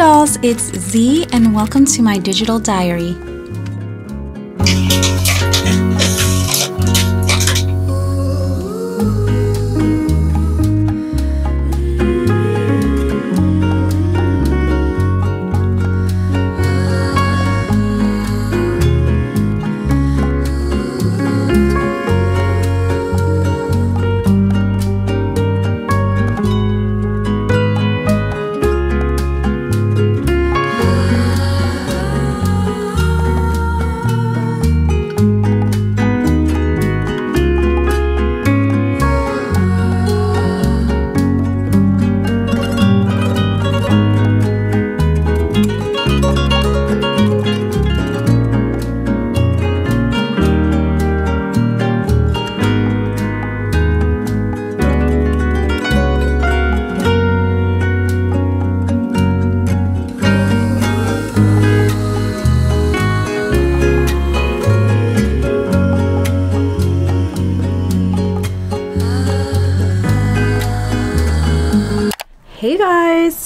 dolls, it's Z and welcome to my digital diary.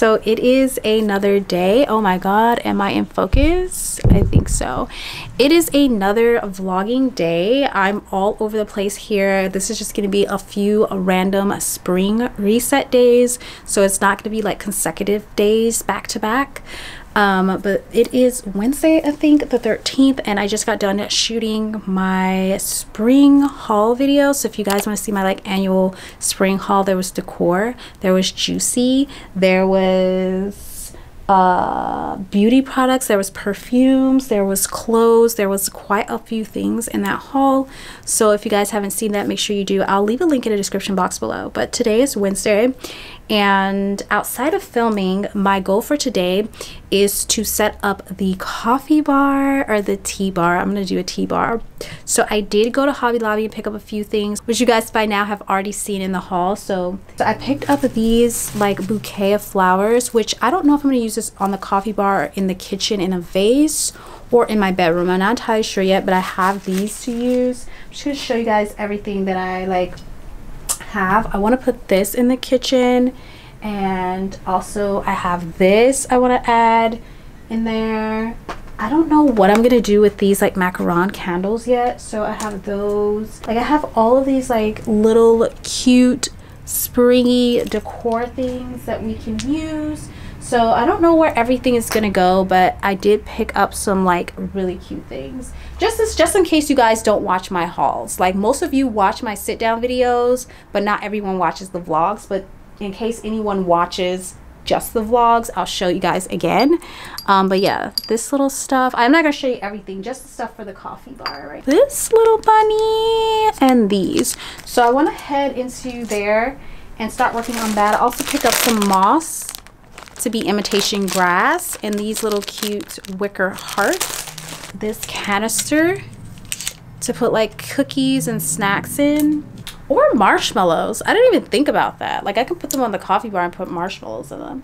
So it is another day. Oh my god, am I in focus? I think so. It is another vlogging day. I'm all over the place here. This is just going to be a few random spring reset days. So it's not going to be like consecutive days back to back um but it is wednesday i think the 13th and i just got done shooting my spring haul video. So if you guys want to see my like annual spring haul there was decor there was juicy there was uh beauty products there was perfumes there was clothes there was quite a few things in that haul. So if you guys haven't seen that make sure you do. I'll leave a link in the description box below. But today is wednesday and outside of filming my goal for today is to set up the coffee bar or the tea bar. I'm gonna do a tea bar. So i did go to hobby lobby and pick up a few things which you guys by now have already seen in the haul so, so i picked up these like bouquet of flowers which i don't know if i'm gonna use this on the coffee bar or in the kitchen in a vase or in my bedroom. I'm not entirely sure yet but i have these to use. I'm just gonna show you guys everything that i like have. I want to put this in the kitchen and also I have this I want to add in there. I don't know what I'm gonna do with these like macaron candles yet so I have those like I have all of these like little cute springy decor things that we can use so I don't know where everything is gonna go, but I did pick up some like really cute things. Just as just in case you guys don't watch my hauls. Like most of you watch my sit down videos, but not everyone watches the vlogs. But in case anyone watches just the vlogs, I'll show you guys again. Um, but yeah, this little stuff. I'm not gonna show you everything, just the stuff for the coffee bar, right? This little bunny and these. So I wanna head into there and start working on that. I also picked up some moss to be imitation grass and these little cute wicker hearts. This canister to put like cookies and snacks in or marshmallows. I didn't even think about that. Like I can put them on the coffee bar and put marshmallows in them.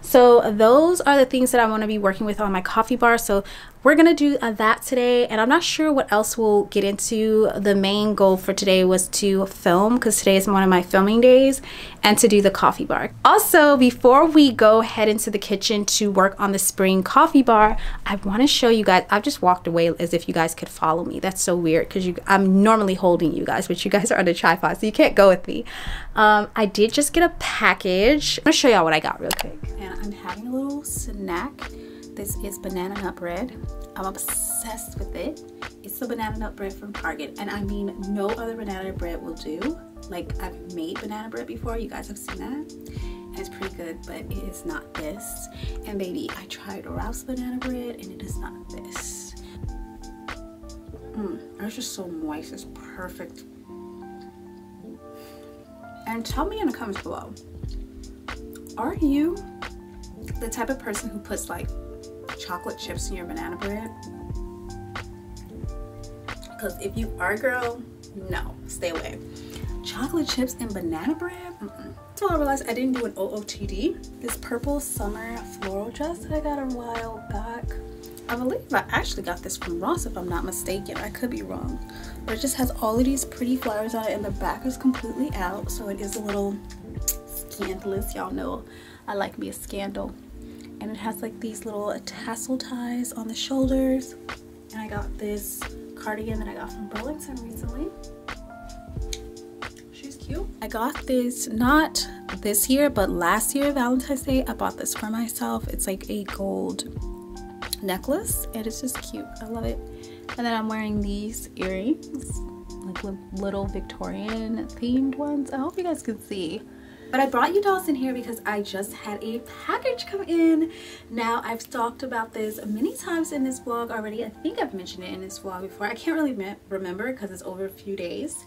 So those are the things that I want to be working with on my coffee bar. So we're gonna do uh, that today and i'm not sure what else we'll get into. The main goal for today was to film because today is one of my filming days and to do the coffee bar. Also before we go head into the kitchen to work on the spring coffee bar i want to show you guys i've just walked away as if you guys could follow me. That's so weird because you i'm normally holding you guys but you guys are on a tripod so you can't go with me. Um, i did just get a package. I'm gonna show y'all what i got real quick. And i'm having a little snack this is banana nut bread. I'm obsessed with it. It's the banana nut bread from Target. And I mean, no other banana bread will do. Like, I've made banana bread before. You guys have seen that. And it's pretty good, but it is not this. And baby, I tried Ralph's banana bread and it is not this. Mmm, it's just so moist. It's perfect. And tell me in the comments below, are you the type of person who puts like chocolate chips in your banana bread? Because if you are a girl, no, stay away. Chocolate chips and banana bread? -mm. So I realized I didn't do an OOTD. This purple summer floral dress that I got a while back. I believe I actually got this from Ross if I'm not mistaken. I could be wrong. But it just has all of these pretty flowers on it and the back is completely out. So it is a little scandalous. Y'all know I like me a scandal and it has like these little tassel ties on the shoulders. And I got this cardigan that I got from Burlington recently. She's cute. I got this not this year, but last year, Valentine's Day, I bought this for myself. It's like a gold necklace and it's just cute. I love it. And then I'm wearing these earrings, like little Victorian themed ones. I hope you guys can see. But I brought you dolls in here because I just had a package come in. Now, I've talked about this many times in this vlog already. I think I've mentioned it in this vlog before. I can't really remember because it's over a few days.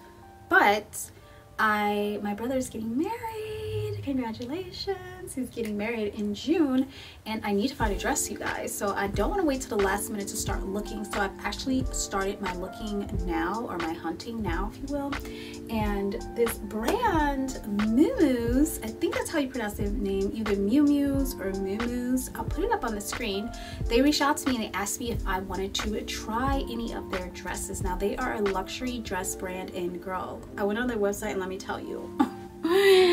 But I, my brother is getting married. Congratulations. He's getting married in June and I need to find a dress, you guys. So I don't want to wait till the last minute to start looking. So I've actually started my looking now or my hunting now, if you will. And this brand, Muumuus, I think that's how you pronounce the name, either Muumuus or Muumuus. I'll put it up on the screen. They reached out to me and they asked me if I wanted to try any of their dresses. Now they are a luxury dress brand and girl, I went on their website and let me tell you.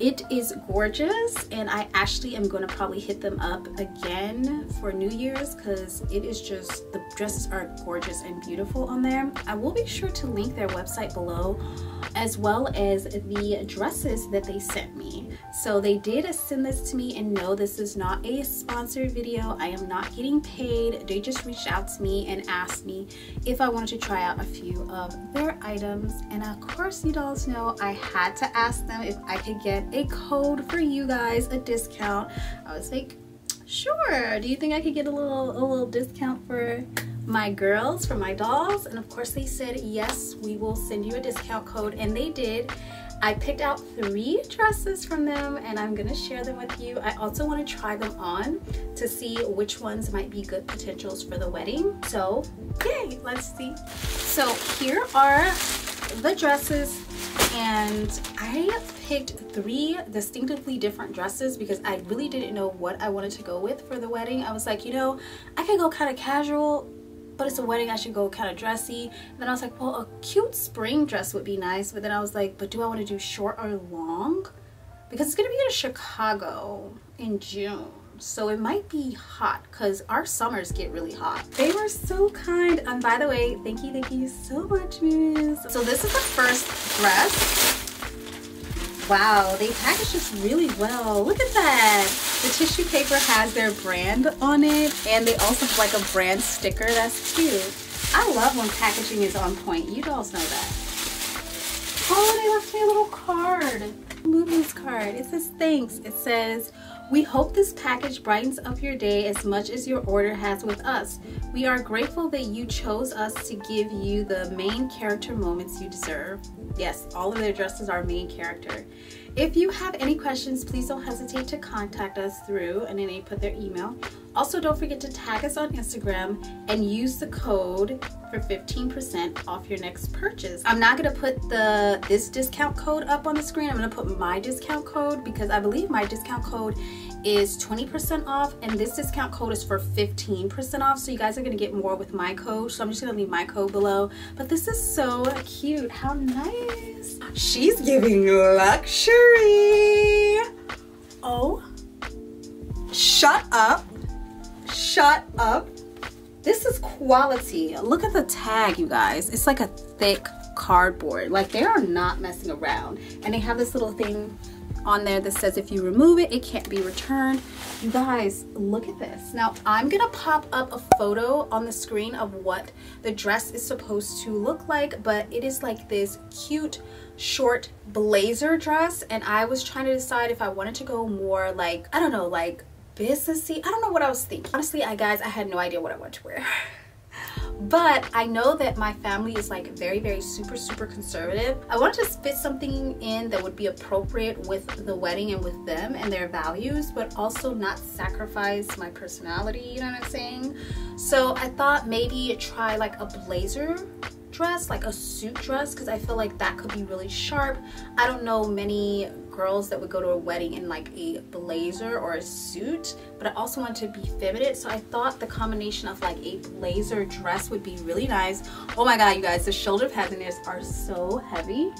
it is gorgeous and I actually am going to probably hit them up again for New Year's because it is just the dresses are gorgeous and beautiful on there. I will be sure to link their website below as well as the dresses that they sent me. So they did send this to me and no this is not a sponsored video. I am not getting paid. They just reached out to me and asked me if I wanted to try out a few of their items and of course you dolls know I had to ask them if I could get a code for you guys, a discount. I was like, sure. Do you think I could get a little, a little discount for my girls, for my dolls? And of course they said, yes, we will send you a discount code. And they did. I picked out three dresses from them and I'm gonna share them with you. I also wanna try them on to see which ones might be good potentials for the wedding. So, yay, let's see. So here are the dresses and I picked three distinctively different dresses because I really didn't know what I wanted to go with for the wedding. I was like, you know, I could go kind of casual, but it's a wedding, I should go kind of dressy. And then I was like, well, a cute spring dress would be nice. But then I was like, but do I want to do short or long? Because it's going to be in Chicago in June so it might be hot because our summers get really hot. They were so kind. And by the way, thank you, thank you so much, Miss. So this is the first dress. Wow, they package this really well. Look at that. The tissue paper has their brand on it and they also have like a brand sticker. That's cute. I love when packaging is on point. You dolls know that. Oh, they left me a little card. Movies card. It says thanks. It says, we hope this package brightens up your day as much as your order has with us. We are grateful that you chose us to give you the main character moments you deserve. Yes, all of their dresses are main character. If you have any questions, please don't hesitate to contact us through, and then they put their email. Also, don't forget to tag us on Instagram and use the code for 15% off your next purchase. I'm not gonna put the this discount code up on the screen. I'm gonna put my discount code because I believe my discount code is 20% off and this discount code is for 15% off. So you guys are gonna get more with my code. So I'm just gonna leave my code below. But this is so cute, how nice. She's giving luxury. Oh, shut up, shut up. This is quality. Look at the tag, you guys. It's like a thick cardboard. Like they are not messing around. And they have this little thing on there that says if you remove it, it can't be returned. You guys, look at this. Now, I'm gonna pop up a photo on the screen of what the dress is supposed to look like, but it is like this cute, short blazer dress. And I was trying to decide if I wanted to go more like, I don't know, like businessy. I don't know what I was thinking. Honestly, I guys, I had no idea what I wanted to wear. but I know that my family is like very, very super, super conservative. I wanted to fit something in that would be appropriate with the wedding and with them and their values, but also not sacrifice my personality, you know what I'm saying? So I thought maybe try like a blazer dress, like a suit dress, because I feel like that could be really sharp. I don't know many girls that would go to a wedding in like a blazer or a suit, but I also want to be feminine. So I thought the combination of like a blazer dress would be really nice. Oh my God, you guys, the shoulder pads in this are so heavy.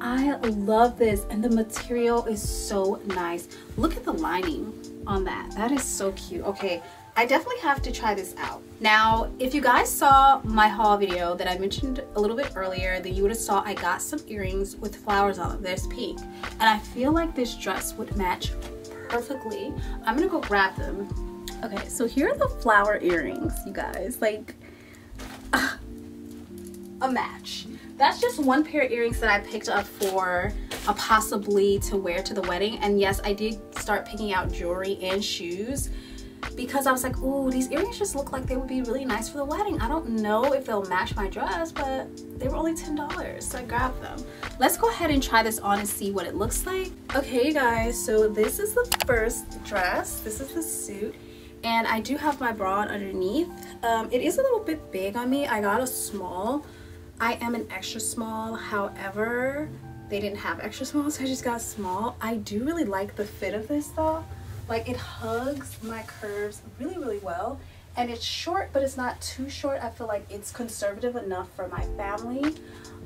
I love this and the material is so nice. Look at the lining. on that. That is so cute. Okay, I definitely have to try this out. Now, if you guys saw my haul video that I mentioned a little bit earlier, then you would have saw I got some earrings with flowers on them. There's pink. And I feel like this dress would match perfectly. I'm gonna go grab them. Okay, so here are the flower earrings, you guys. Like, uh, a match. That's just one pair of earrings that I picked up for a possibly to wear to the wedding. And yes, I did start picking out jewelry and shoes because I was like, ooh, these earrings just look like they would be really nice for the wedding. I don't know if they'll match my dress, but they were only $10, so I grabbed them. Let's go ahead and try this on and see what it looks like. Okay, guys, so this is the first dress. This is the suit. And I do have my bra underneath. Um, it is a little bit big on me. I got a small. I am an extra small, however, they didn't have extra small, so I just got small. I do really like the fit of this though. Like it hugs my curves really, really well. And it's short, but it's not too short. I feel like it's conservative enough for my family.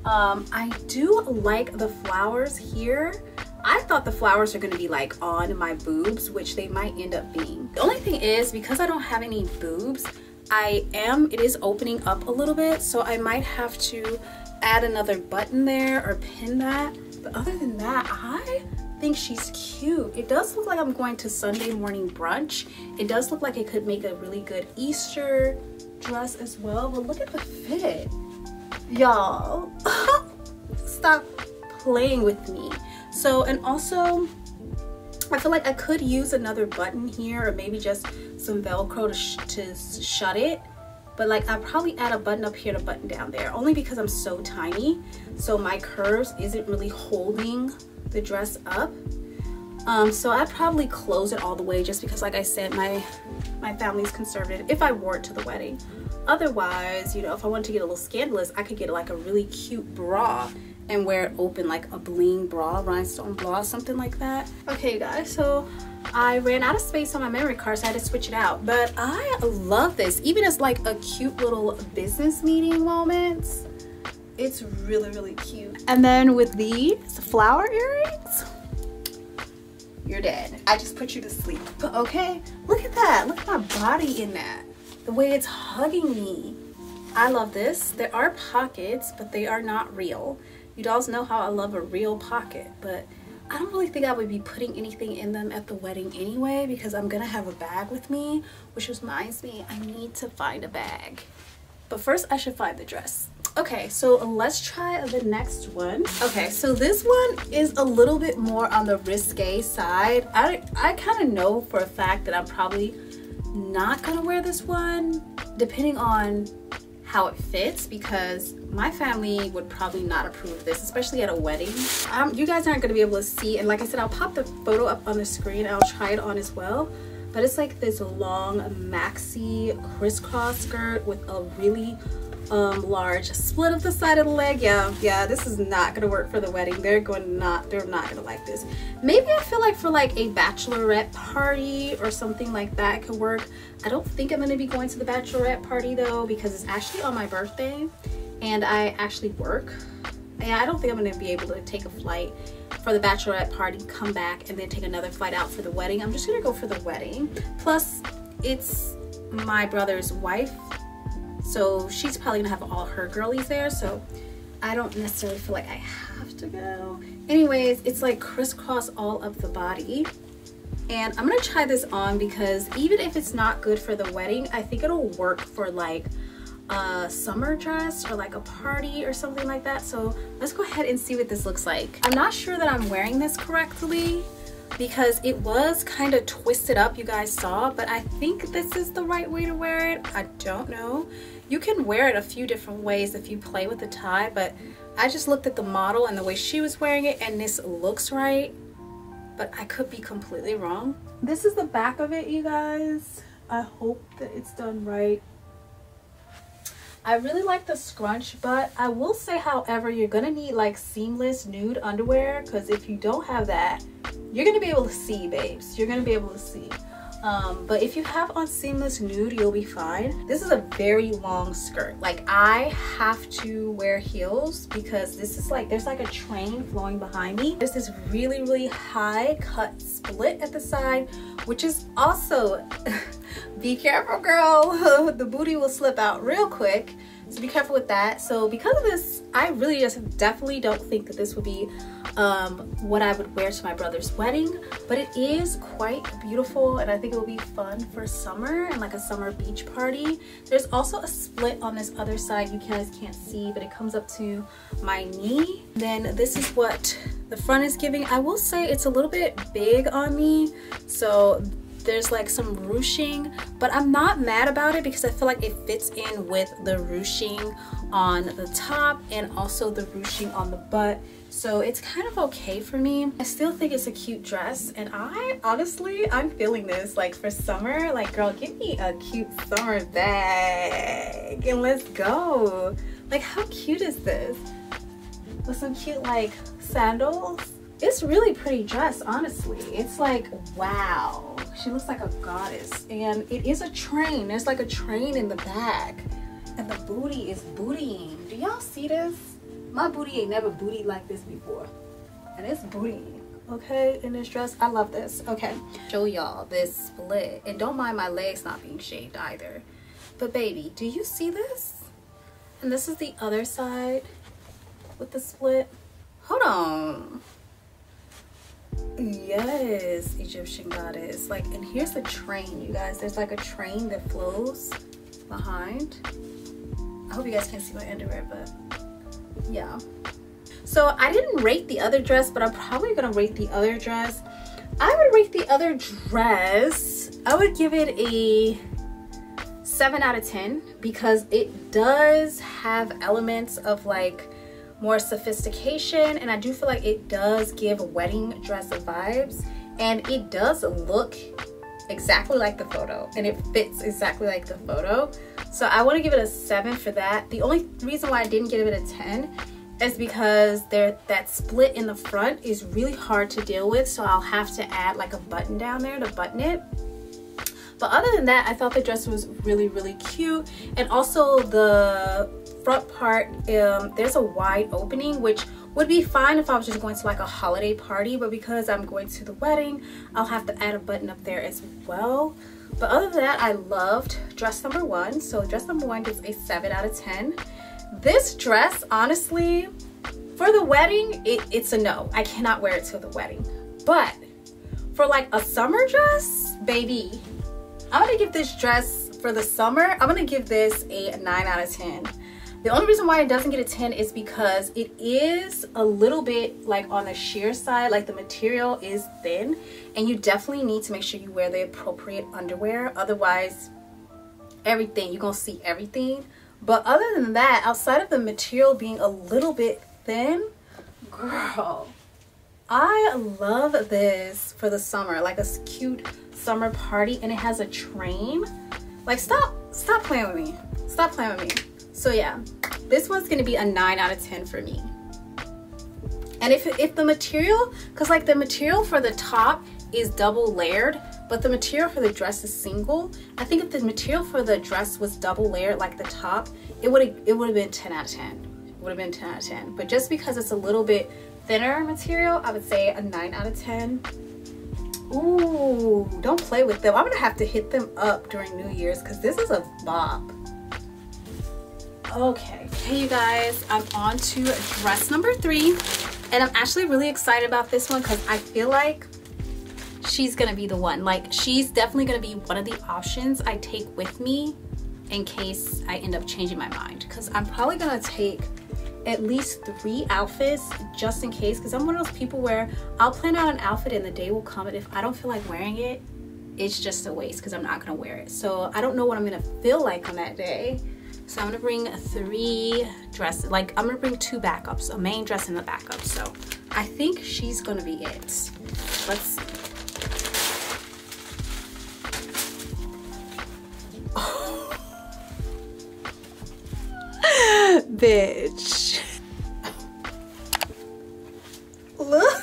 Um, I do like the flowers here. I thought the flowers are gonna be like on my boobs, which they might end up being. The only thing is, because I don't have any boobs, I am, it is opening up a little bit, so I might have to add another button there or pin that. But other than that, I think she's cute. It does look like I'm going to Sunday morning brunch. It does look like it could make a really good Easter dress as well, but look at the fit. Y'all, stop playing with me. So, and also, I feel like I could use another button here or maybe just some Velcro to, sh to shut it. But like I'll probably add a button up here to button down there only because I'm so tiny. So my curves isn't really holding the dress up. Um, so I'd probably close it all the way just because like I said, my, my family's conservative if I wore it to the wedding. Otherwise, you know, if I wanted to get a little scandalous, I could get like a really cute bra and wear it open like a bling bra, rhinestone bra, something like that. Okay guys, so I ran out of space on my memory card so I had to switch it out. But I love this, even as like a cute little business meeting moments. It's really, really cute. And then with these flower earrings, you're dead. I just put you to sleep, okay? Look at that, look at my body in that. The way it's hugging me. I love this. There are pockets, but they are not real. You dolls know how I love a real pocket, but I don't really think I would be putting anything in them at the wedding anyway because I'm gonna have a bag with me, which reminds me I need to find a bag. But first I should find the dress. Okay, so let's try the next one. Okay, so this one is a little bit more on the risque side. I, I kind of know for a fact that I'm probably not gonna wear this one depending on how it fits because my family would probably not approve this, especially at a wedding. Um, you guys aren't gonna be able to see, and like I said, I'll pop the photo up on the screen. I'll try it on as well. But it's like this long maxi crisscross skirt with a really um, large split of the side of the leg. Yeah, yeah, this is not gonna work for the wedding. They're going not, they're not gonna like this. Maybe I feel like for like a bachelorette party or something like that could work. I don't think I'm gonna be going to the bachelorette party though because it's actually on my birthday and I actually work. And I don't think I'm gonna be able to take a flight for the bachelorette party, come back and then take another flight out for the wedding. I'm just gonna go for the wedding. Plus, it's my brother's wife so she's probably gonna have all her girlies there. So I don't necessarily feel like I have to go. Anyways, it's like crisscross all up the body. And I'm gonna try this on because even if it's not good for the wedding, I think it'll work for like a summer dress or like a party or something like that. So let's go ahead and see what this looks like. I'm not sure that I'm wearing this correctly because it was kind of twisted up you guys saw but I think this is the right way to wear it I don't know you can wear it a few different ways if you play with the tie, but I just looked at the model and the way she was wearing it and this looks right, but I could be completely wrong. This is the back of it, you guys. I hope that it's done right. I really like the scrunch, but I will say, however, you're gonna need like seamless nude underwear because if you don't have that, you're gonna be able to see, babes. You're gonna be able to see. Um, but if you have on seamless nude you'll be fine. This is a very long skirt. Like i have to wear heels because this is like there's like a train flowing behind me. There's this really really high cut split at the side which is also be careful girl. The booty will slip out real quick. So be careful with that. So because of this i really just definitely don't think that this would be um, what i would wear to my brother's wedding but it is quite beautiful and i think it will be fun for summer and like a summer beach party. There's also a split on this other side you guys can't see but it comes up to my knee. Then this is what the front is giving. I will say it's a little bit big on me so there's like some ruching but I'm not mad about it because I feel like it fits in with the ruching on the top and also the ruching on the butt. So it's kind of okay for me. I still think it's a cute dress and I honestly I'm feeling this. Like for summer like girl give me a cute summer bag and let's go. Like how cute is this? With some cute like sandals? It's really pretty dress honestly. It's like wow. She looks like a goddess and it is a train. There's like a train in the back and the booty is bootying. Do y'all see this? My booty ain't never booty like this before. And it's bootying okay? In this dress i love this okay? Show y'all this split. And don't mind my legs not being shaved either. But baby do you see this? And this is the other side with the split. Hold on. Yes, Egyptian goddess. Like, and here's the train, you guys. There's like a train that flows behind. I hope you guys can see my underwear, but yeah. So I didn't rate the other dress, but I'm probably gonna rate the other dress. I would rate the other dress, I would give it a 7 out of 10 because it does have elements of like more sophistication and I do feel like it does give wedding dress vibes and it does look exactly like the photo and it fits exactly like the photo. So I want to give it a 7 for that. The only reason why I didn't give it a 10 is because there that split in the front is really hard to deal with so I'll have to add like a button down there to button it. But other than that I thought the dress was really really cute and also the front part um, there's a wide opening which would be fine if I was just going to like a holiday party but because I'm going to the wedding I'll have to add a button up there as well. But other than that I loved dress number one. So dress number one gets a 7 out of 10 this dress honestly for the wedding it, it's a no. I cannot wear it to the wedding. But for like a summer dress baby I'm gonna give this dress for the summer I'm gonna give this a 9 out of 10 the only reason why it doesn't get a 10 is because it is a little bit like on the sheer side, like the material is thin and you definitely need to make sure you wear the appropriate underwear. Otherwise, everything, you're gonna see everything. But other than that, outside of the material being a little bit thin, girl, I love this for the summer, like a cute summer party and it has a train. Like stop, stop playing with me. Stop playing with me. So yeah, this one's gonna be a 9 out of 10 for me. And if, if the material, because like the material for the top is double layered, but the material for the dress is single, I think if the material for the dress was double layered like the top, it would it would have been 10 out of 10. It would have been 10 out of 10. But just because it's a little bit thinner material, I would say a 9 out of 10. Ooh, don't play with them. I'm gonna have to hit them up during New Year's because this is a bop okay. Hey you guys. I'm on to dress number three and i'm actually really excited about this one because i feel like she's gonna be the one. Like she's definitely gonna be one of the options i take with me in case i end up changing my mind. Because i'm probably gonna take at least three outfits just in case because i'm one of those people where i'll plan out an outfit and the day will come and if i don't feel like wearing it it's just a waste because i'm not gonna wear it. So i don't know what i'm gonna feel like on that day so I'm gonna bring three dresses, like I'm gonna bring two backups, a main dress and a backup. So I think she's gonna be it. Let's see. Bitch. Look.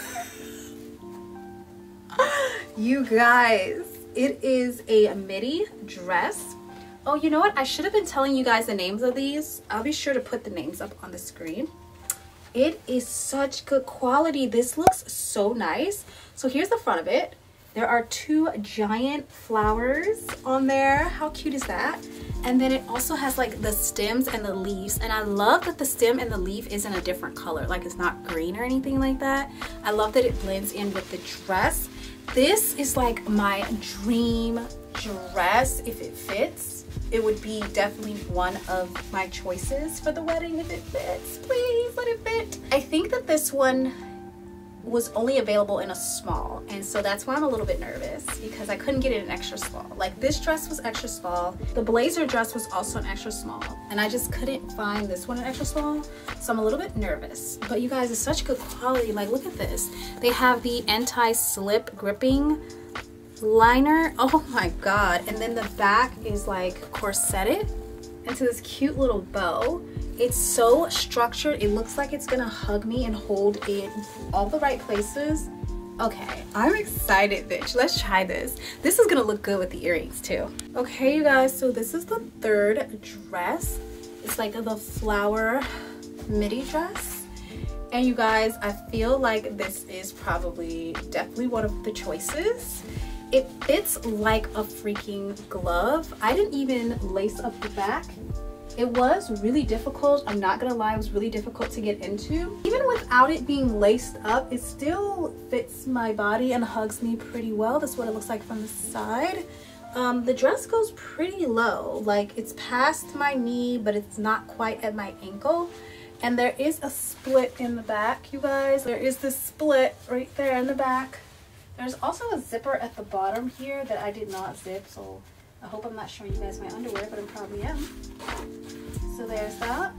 You guys, it is a midi dress. Oh, you know what? I should have been telling you guys the names of these. I'll be sure to put the names up on the screen. It is such good quality. This looks so nice. So here's the front of it. There are two giant flowers on there. How cute is that? And then it also has like the stems and the leaves. And I love that the stem and the leaf is in a different color. Like it's not green or anything like that. I love that it blends in with the dress. This is like my dream dress if it fits. It would be definitely one of my choices for the wedding if it fits. Please let it fit. I think that this one was only available in a small and so that's why I'm a little bit nervous because I couldn't get it extra small. Like this dress was extra small. The blazer dress was also an extra small and I just couldn't find this one in extra small so I'm a little bit nervous. But you guys it's such good quality. Like look at this. They have the anti-slip gripping liner oh my god and then the back is like corseted into this cute little bow it's so structured. It looks like it's gonna hug me and hold in all the right places. Okay, I'm excited, bitch. Let's try this. This is gonna look good with the earrings too. Okay, you guys, so this is the third dress. It's like the flower midi dress. And you guys, I feel like this is probably definitely one of the choices. It fits like a freaking glove. I didn't even lace up the back it was really difficult. I'm not gonna lie, it was really difficult to get into. Even without it being laced up, it still fits my body and hugs me pretty well. That's what it looks like from the side. Um, the dress goes pretty low, like it's past my knee, but it's not quite at my ankle. And there is a split in the back, you guys. There is this split right there in the back. There's also a zipper at the bottom here that I did not zip, so I hope I'm not showing you guys my underwear, but I probably am. So there's that.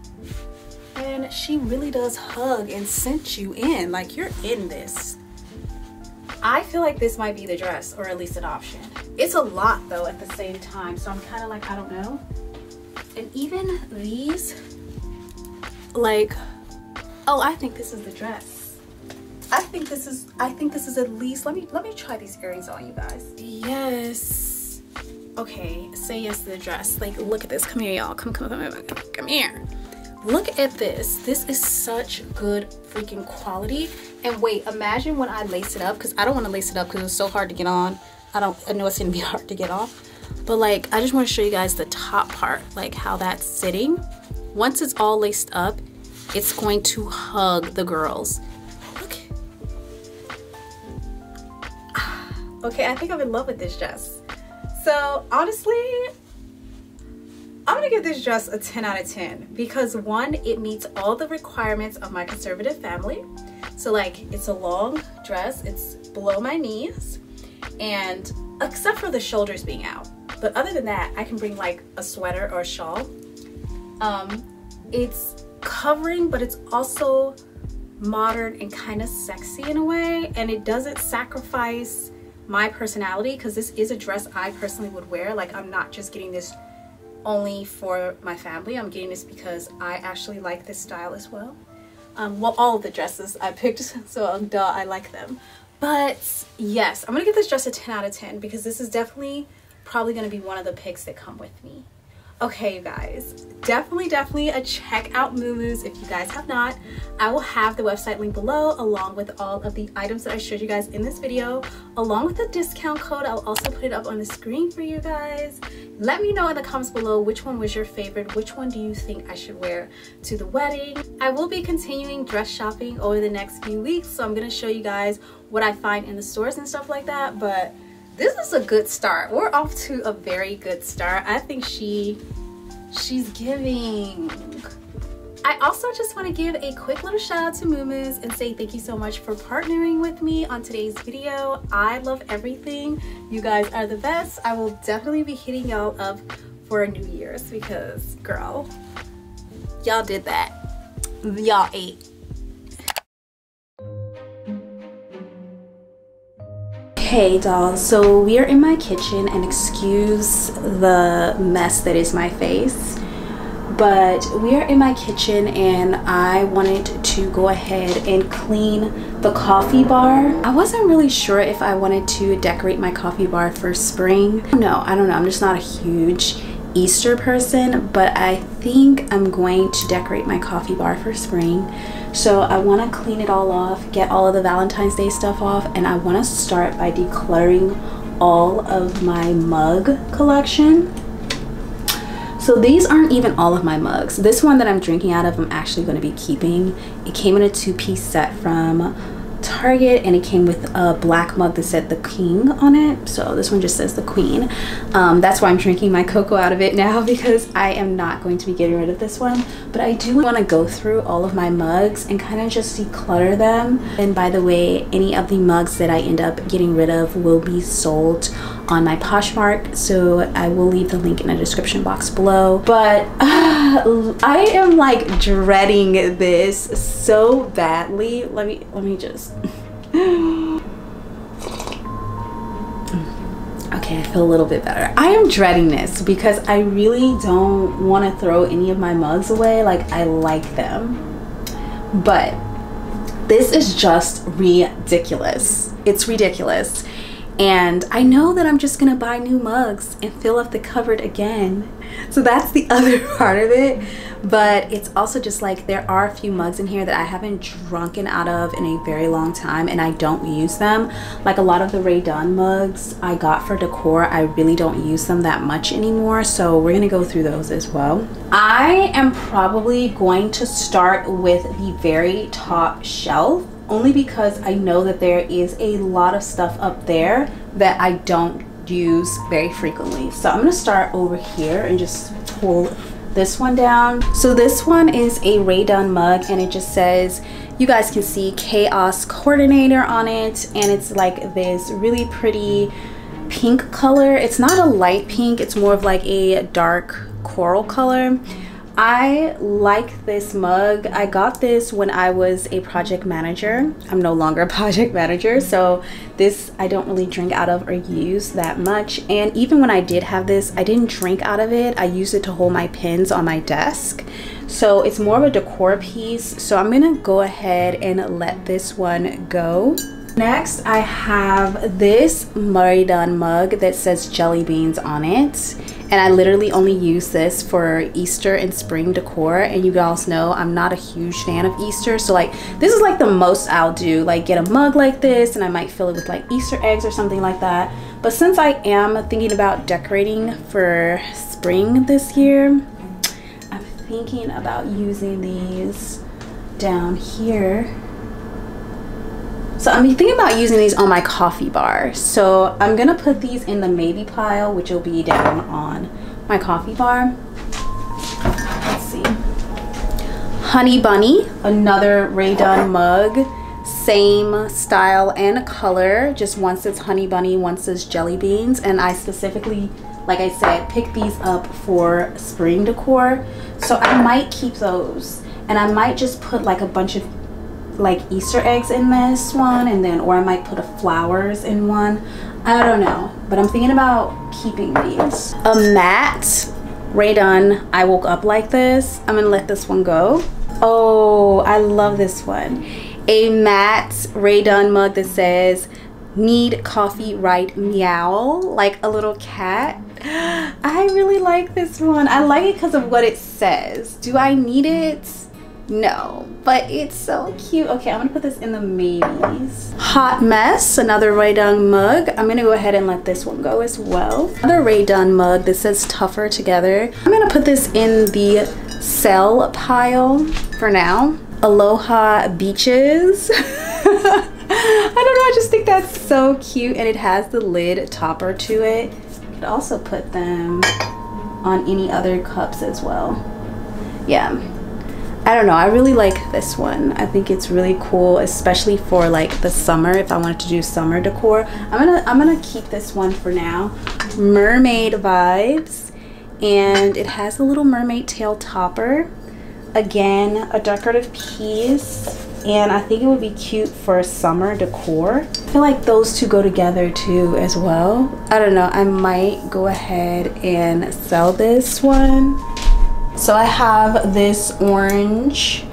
And she really does hug and cinch you in, like you're in this. I feel like this might be the dress, or at least an option. It's a lot though at the same time, so I'm kind of like, I don't know. And even these, like, oh, I think this is the dress. I think this is, I think this is at least, let me, let me try these earrings on you guys. Yes okay, say yes to the dress. Like, look at this. Come here, y'all. Come, come, come, come, here. Look at this. This is such good freaking quality. And wait, imagine when I lace it up, because I don't want to lace it up because it's so hard to get on. I don't, I know it's to be hard to get off. But like, I just want to show you guys the top part, like how that's sitting. Once it's all laced up, it's going to hug the girls. Okay, I think I'm in love with this dress. So honestly, I'm gonna give this dress a 10 out of 10 because one, it meets all the requirements of my conservative family. So like, it's a long dress, it's below my knees, and except for the shoulders being out. But other than that, I can bring like a sweater or a shawl. Um, it's covering, but it's also modern and kind of sexy in a way, and it doesn't sacrifice my personality because this is a dress I personally would wear. Like I'm not just getting this only for my family. I'm getting this because I actually like this style as well. Um, well, all the dresses I picked, so um, duh, I like them. But yes, I'm gonna give this dress a 10 out of 10 because this is definitely probably gonna be one of the picks that come with me. Okay, you guys, definitely, definitely a check out Moomoo's if you guys have not. I will have the website link below along with all of the items that I showed you guys in this video, along with the discount code. I'll also put it up on the screen for you guys. Let me know in the comments below which one was your favorite. Which one do you think I should wear to the wedding? I will be continuing dress shopping over the next few weeks, so I'm gonna show you guys what I find in the stores and stuff like that, but this is a good start. We're off to a very good start. I think she, she's giving. I also just want to give a quick little shout out to Moomoo's and say thank you so much for partnering with me on today's video. I love everything. You guys are the best. I will definitely be hitting y'all up for a New Year's because girl, y'all did that. Y'all ate. Okay dolls, so we are in my kitchen and excuse the mess that is my face. but we are in my kitchen and I wanted to go ahead and clean the coffee bar. I wasn't really sure if I wanted to decorate my coffee bar for spring. No, I don't know. I'm just not a huge Easter person, but I think I'm going to decorate my coffee bar for spring. So I want to clean it all off, get all of the Valentine's Day stuff off, and I want to start by decluttering all of my mug collection. So these aren't even all of my mugs. This one that I'm drinking out of, I'm actually going to be keeping. It came in a two-piece set from Target and it came with a black mug that said the king on it. So this one just says the queen. Um, that's why I'm drinking my cocoa out of it now because I am not going to be getting rid of this one. But I do want to go through all of my mugs and kind of just declutter them. And by the way, any of the mugs that I end up getting rid of will be sold on my Poshmark so I will leave the link in the description box below. But uh, I am like dreading this so badly. Let me let me just okay I feel a little bit better. I am dreading this because I really don't want to throw any of my mugs away. Like I like them. But this is just ridiculous. It's ridiculous and I know that I'm just gonna buy new mugs and fill up the cupboard again. So that's the other part of it. But it's also just like there are a few mugs in here that I haven't drunken out of in a very long time and I don't use them. Like a lot of the Rae Dunn mugs I got for decor, I really don't use them that much anymore. So we're gonna go through those as well. I am probably going to start with the very top shelf only because I know that there is a lot of stuff up there that I don't use very frequently. So I'm gonna start over here and just pull this one down. So this one is a Rae Dunn mug and it just says, you guys can see Chaos Coordinator on it and it's like this really pretty pink color. It's not a light pink, it's more of like a dark coral color. I like this mug. I got this when I was a project manager. I'm no longer a project manager, so this I don't really drink out of or use that much. And even when I did have this, I didn't drink out of it. I used it to hold my pins on my desk. So it's more of a decor piece. So I'm gonna go ahead and let this one go. Next, I have this Dunn mug that says jelly beans on it and I literally only use this for Easter and spring decor. And you guys know I'm not a huge fan of Easter. So like this is like the most I'll do. Like get a mug like this and I might fill it with like Easter eggs or something like that. But since I am thinking about decorating for spring this year I'm thinking about using these down here so I'm thinking about using these on my coffee bar. So I'm gonna put these in the maybe pile, which will be down on my coffee bar. Let's see. Honey Bunny, another Rae Dunn mug. Same style and color, just one says Honey Bunny, one says Jelly Beans. And I specifically, like I said, picked these up for spring decor. So I might keep those. And I might just put like a bunch of like Easter eggs in this one and then or I might put a flowers in one. I don't know but I'm thinking about keeping these. A matte Rae Dunn I woke up like this. I'm gonna let this one go. Oh I love this one. A matte Rae Dunn mug that says need coffee right meow like a little cat. I really like this one. I like it because of what it says. Do I need it no, but it's so cute. Okay, I'm gonna put this in the maybes. Hot Mess, another Rae Dunn mug. I'm gonna go ahead and let this one go as well. Another Rae Dunn mug. This says Tougher Together. I'm gonna put this in the sell pile for now. Aloha Beaches. I don't know, I just think that's so cute and it has the lid topper to it. You could also put them on any other cups as well. Yeah, I don't know, I really like this one. I think it's really cool, especially for like the summer, if I wanted to do summer decor. I'm gonna, I'm gonna keep this one for now. Mermaid vibes. And it has a little mermaid tail topper. Again, a decorative piece. And I think it would be cute for summer decor. I feel like those two go together too as well. I don't know, I might go ahead and sell this one So I have this orange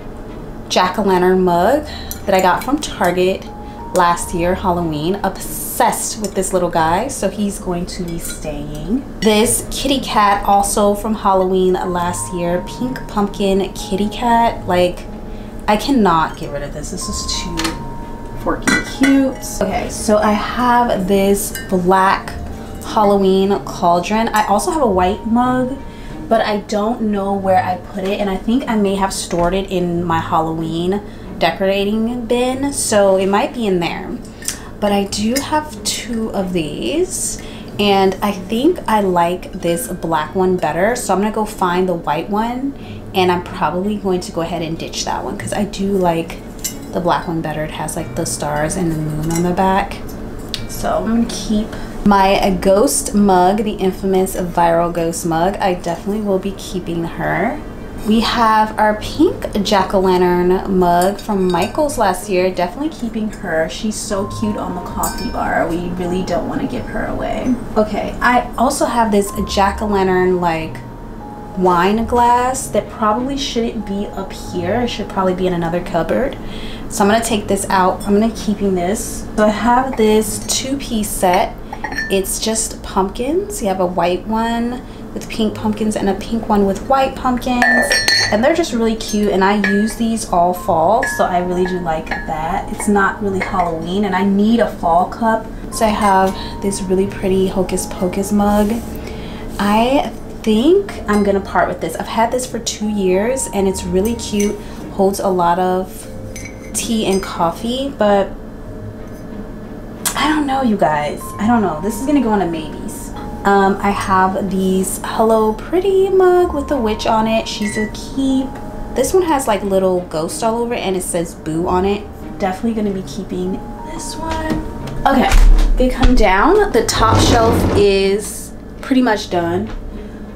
jack-o'-lantern mug that I got from Target last year, Halloween. Obsessed with this little guy, so he's going to be staying. This kitty cat, also from Halloween last year, pink pumpkin kitty cat. Like, I cannot get rid of this. This is too forky cute. Okay, so I have this black Halloween cauldron. I also have a white mug but I don't know where I put it and I think I may have stored it in my Halloween decorating bin so it might be in there. But I do have two of these and I think I like this black one better so I'm gonna go find the white one and I'm probably going to go ahead and ditch that one because I do like the black one better. It has like the stars and the moon on the back. So I'm gonna keep my ghost mug the infamous viral ghost mug I definitely will be keeping her we have our pink jack-o'-lantern mug from Michael's last year. Definitely keeping her. She's so cute on the coffee bar. We really don't want to give her away. Okay, I also have this jack-o'-lantern like wine glass that probably shouldn't be up here. It should probably be in another cupboard. So I'm going to take this out. I'm going to be keeping this. So I have this two-piece set. It's just pumpkins. You have a white one with pink pumpkins and a pink one with white pumpkins. And they're just really cute and I use these all fall so I really do like that. It's not really Halloween and I need a fall cup. So I have this really pretty Hocus Pocus mug. I think I'm gonna part with this. I've had this for two years and it's really cute holds a lot of tea and coffee but I don't know you guys I don't know this is gonna go on a maybes um, I have these Hello Pretty mug with the witch on it. She's a keep. This one has like little ghosts all over it and it says boo on it. Definitely to be keeping this one. Okay, they come down. The top shelf is pretty much done.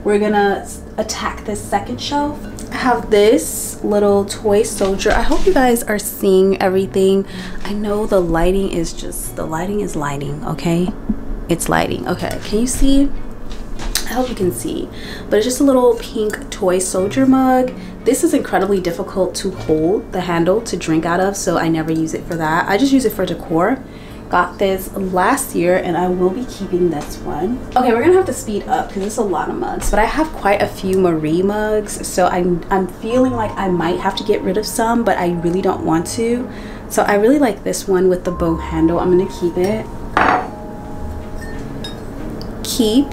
We're to attack this second shelf. I have this little toy soldier. I hope you guys are seeing everything. I know the lighting is just, the lighting is lighting, okay? it's lighting okay can you see I hope you can see but it's just a little pink toy soldier mug this is incredibly difficult to hold the handle to drink out of so I never use it for that I just use it for decor got this last year and I will be keeping this one. Okay we're gonna have to speed up because it's a lot of mugs but I have quite a few Marie mugs so I'm, I'm feeling like I might have to get rid of some but I really don't want to. So I really like this one with the bow handle. I'm gonna keep it. Keep.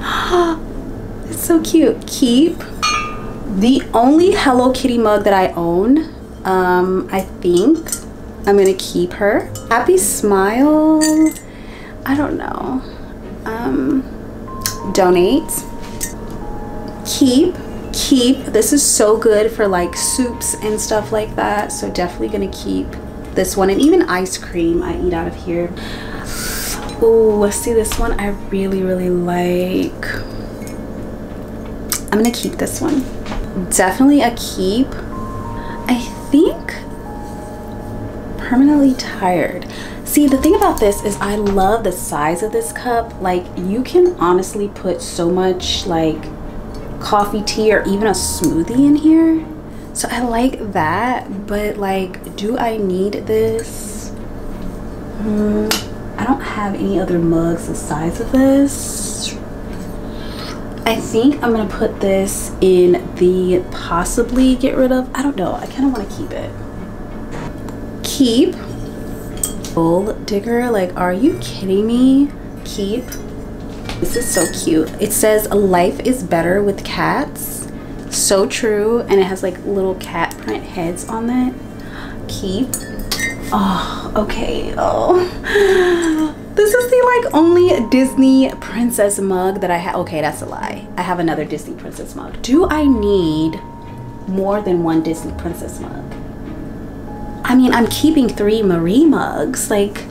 It's so cute. Keep. The only hello kitty mug that i own um i think i'm gonna keep her. Happy smile i don't know. Um donate. Keep keep. This is so good for like soups and stuff like that. So definitely gonna keep this one. And even ice cream i eat out of here. Oh, let's see this one. I really, really like. I'm gonna keep this one. Definitely a keep. I think permanently tired. See, the thing about this is I love the size of this cup. Like you can honestly put so much like coffee, tea, or even a smoothie in here. So I like that, but like, do I need this? Hmm. I don't have any other mugs the size of this. I think I'm gonna put this in the possibly get rid of. I don't know, I kind of want to keep it. Keep. Gold digger, like are you kidding me? Keep. This is so cute. It says life is better with cats. So true. And it has like little cat print heads on that. Keep Oh, okay. Oh. This is the like only Disney princess mug that I have. Okay, that's a lie. I have another Disney princess mug. Do I need more than one Disney princess mug? I mean, I'm keeping three Marie mugs. Like,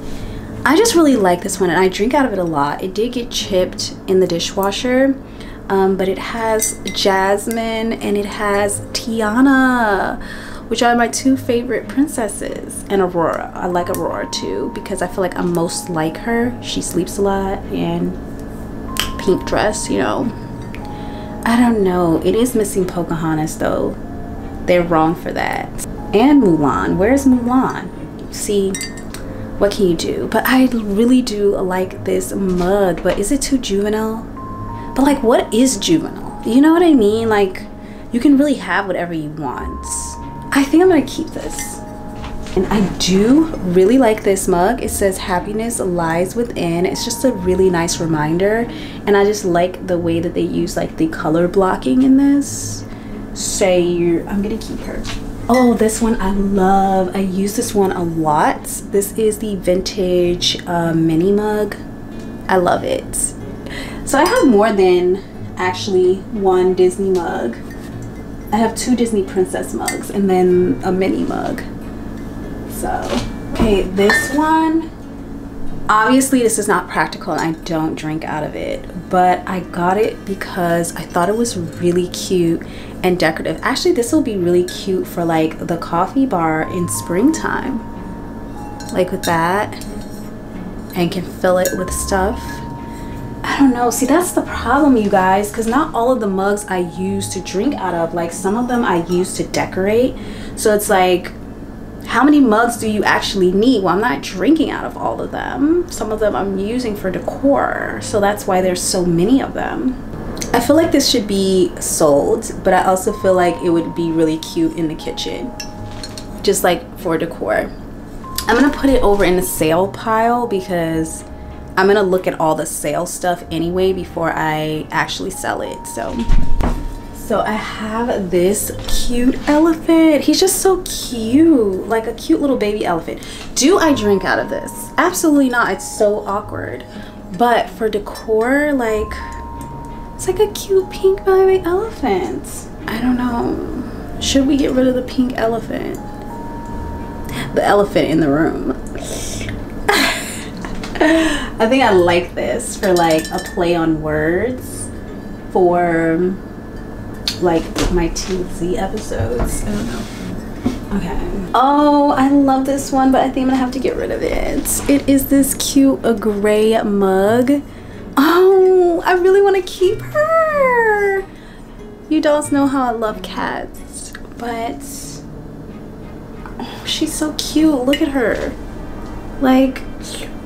I just really like this one and I drink out of it a lot. It did get chipped in the dishwasher. Um, but it has Jasmine and it has Tiana which are my two favorite princesses and Aurora. I like Aurora too because I feel like I'm most like her. She sleeps a lot and pink dress, you know. I don't know. It is missing Pocahontas though. They're wrong for that. And Mulan. Where's Mulan? See, what can you do? But I really do like this mug, but is it too juvenile? But like, what is juvenile? You know what I mean? Like, you can really have whatever you want. I think I'm gonna keep this. And I do really like this mug. It says happiness lies within. It's just a really nice reminder. And I just like the way that they use like the color blocking in this. Say, I'm gonna keep her. Oh, this one I love. I use this one a lot. This is the vintage uh, mini mug. I love it. So I have more than actually one Disney mug. I have two Disney princess mugs and then a mini mug. So, okay, this one, obviously this is not practical and I don't drink out of it, but I got it because I thought it was really cute and decorative. Actually, this will be really cute for like the coffee bar in springtime. Like with that. And can fill it with stuff. I don't know. See, that's the problem, you guys, because not all of the mugs I use to drink out of. Like some of them I use to decorate. So it's like, how many mugs do you actually need? Well, I'm not drinking out of all of them. Some of them I'm using for decor. So that's why there's so many of them. I feel like this should be sold, but I also feel like it would be really cute in the kitchen. Just like for decor. I'm gonna put it over in the sale pile because I'm gonna look at all the sale stuff anyway before I actually sell it. So, so I have this cute elephant. He's just so cute, like a cute little baby elephant. Do I drink out of this? Absolutely not. It's so awkward. But for decor, like it's like a cute pink baby elephant. I don't know. Should we get rid of the pink elephant? The elephant in the room. I think I like this for like a play on words for like my TZ episodes. I don't know. Okay. Oh, I love this one, but I think I'm gonna have to get rid of it. It is this cute a gray mug Oh, I really want to keep her. You dolls know how I love cats, but oh, she's so cute. Look at her. Like,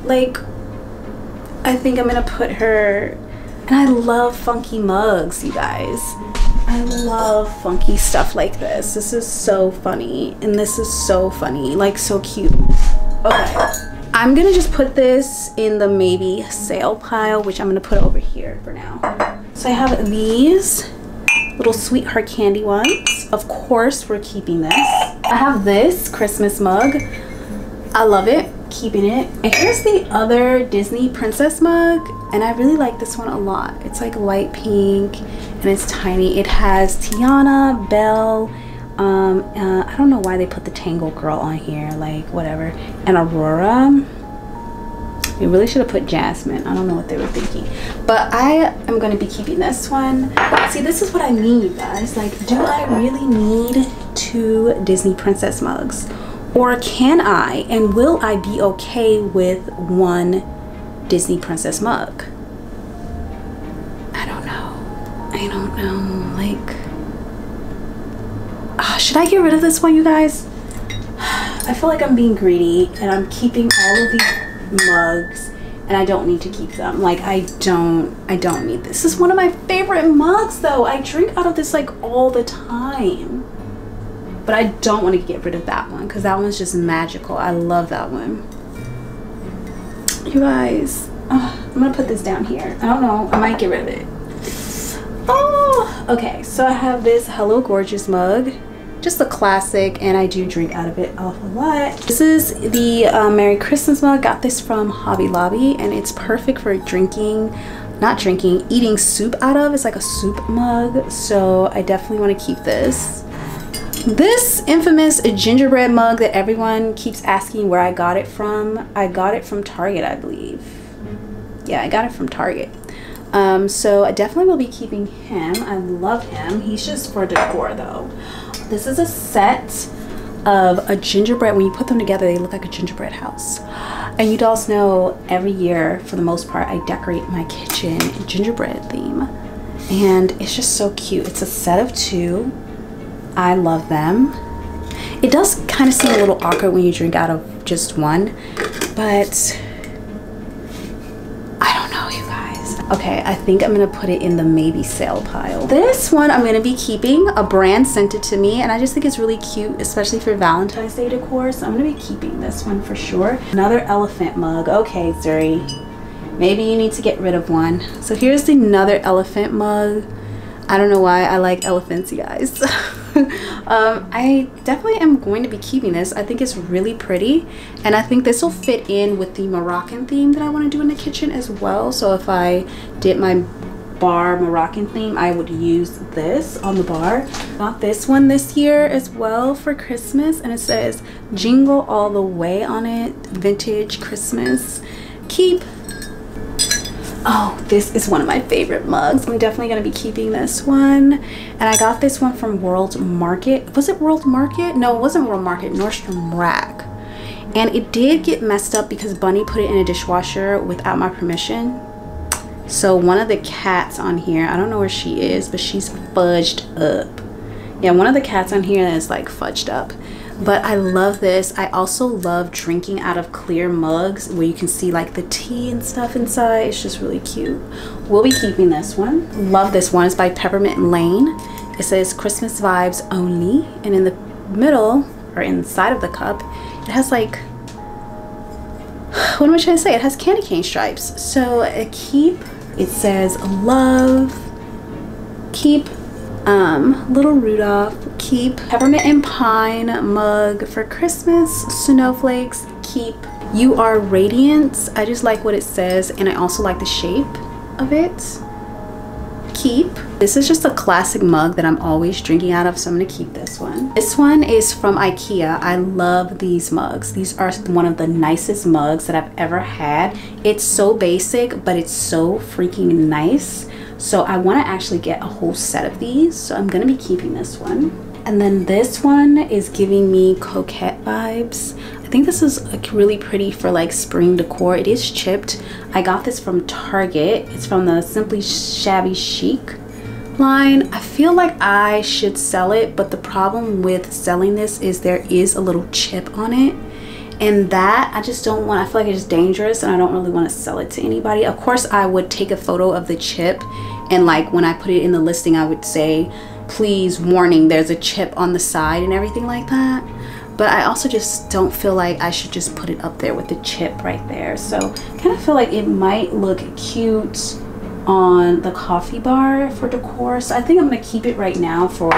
like, I think I'm gonna put her, and I love funky mugs, you guys. I love funky stuff like this. This is so funny, and this is so funny, like so cute. Okay. I'm gonna just put this in the maybe sale pile, which I'm gonna put over here for now. So I have these little sweetheart candy ones. Of course, we're keeping this. I have this Christmas mug. I love it, keeping it. And here's the other Disney princess mug. And I really like this one a lot. It's like light pink and it's tiny. It has Tiana, Belle, um uh, i don't know why they put the tangle girl on here like whatever and aurora we really should have put jasmine i don't know what they were thinking but i am going to be keeping this one see this is what i mean guys like do i really need two disney princess mugs or can i and will i be okay with one disney princess mug i don't know i don't know like uh, should I get rid of this one, you guys? I feel like I'm being greedy and I'm keeping all of these mugs and I don't need to keep them. Like I don't, I don't need this. This is one of my favorite mugs though. I drink out of this like all the time. But I don't want to get rid of that one because that one's just magical. I love that one. You guys, oh, I'm gonna put this down here. I don't know, I might get rid of it. Oh, okay. So I have this Hello Gorgeous mug. Just a classic, and I do drink out of it a lot. This is the uh, Merry Christmas mug. Got this from Hobby Lobby, and it's perfect for drinking, not drinking, eating soup out of. It's like a soup mug, so I definitely want to keep this. This infamous gingerbread mug that everyone keeps asking where I got it from, I got it from Target, I believe. Yeah, I got it from Target. Um, so I definitely will be keeping him. I love him. He's just for decor though. This is a set of a gingerbread. When you put them together, they look like a gingerbread house. And you dolls know every year, for the most part, I decorate my kitchen gingerbread theme. and it's just so cute. It's a set of two. I love them. It does kind of seem a little awkward when you drink out of just one, but I don't know, you guys. Okay, I think I'm gonna put it in the maybe sale pile. This one I'm gonna be keeping. A brand sent it to me, and I just think it's really cute, especially for Valentine's Day decor. So I'm gonna be keeping this one for sure. Another elephant mug. Okay, Zuri. Maybe you need to get rid of one. So here's another elephant mug. I don't know why I like elephants, you guys. um, I definitely am going to be keeping this. I think it's really pretty. And I think this will fit in with the Moroccan theme that I want to do in the kitchen as well. So if I did my bar Moroccan theme, I would use this on the bar. Got this one this year as well for Christmas. And it says Jingle All the Way on it. Vintage Christmas. Keep Oh, this is one of my favorite mugs. I'm definitely going to be keeping this one. And I got this one from World Market. Was it World Market? No, it wasn't World Market. Nordstrom Rack. And it did get messed up because Bunny put it in a dishwasher without my permission. So one of the cats on here, I don't know where she is, but she's fudged up. Yeah, one of the cats on here is like fudged up but I love this. I also love drinking out of clear mugs where you can see like the tea and stuff inside. It's just really cute. We'll be keeping this one. Love this one. It's by Peppermint Lane. It says Christmas vibes only. And in the middle or inside of the cup, it has like, what am I trying to say? It has candy cane stripes. So a keep, it says love, keep um, little Rudolph, keep peppermint and pine mug for Christmas, snowflakes, keep you are radiant. I just like what it says and I also like the shape of it. Keep. This is just a classic mug that I'm always drinking out of, so I'm gonna keep this one. This one is from Ikea. I love these mugs. These are one of the nicest mugs that I've ever had. It's so basic, but it's so freaking nice. So I want to actually get a whole set of these. So I'm going to be keeping this one. And then this one is giving me coquette vibes. I think this is like really pretty for like spring decor. It is chipped. I got this from Target. It's from the Simply Shabby Chic line. I feel like I should sell it, but the problem with selling this is there is a little chip on it and that I just don't want I feel like it's dangerous and I don't really want to sell it to anybody. Of course I would take a photo of the chip and like when I put it in the listing I would say please warning there's a chip on the side and everything like that. But I also just don't feel like I should just put it up there with the chip right there. So kind of feel like it might look cute on the coffee bar for decor. So I think I'm gonna keep it right now for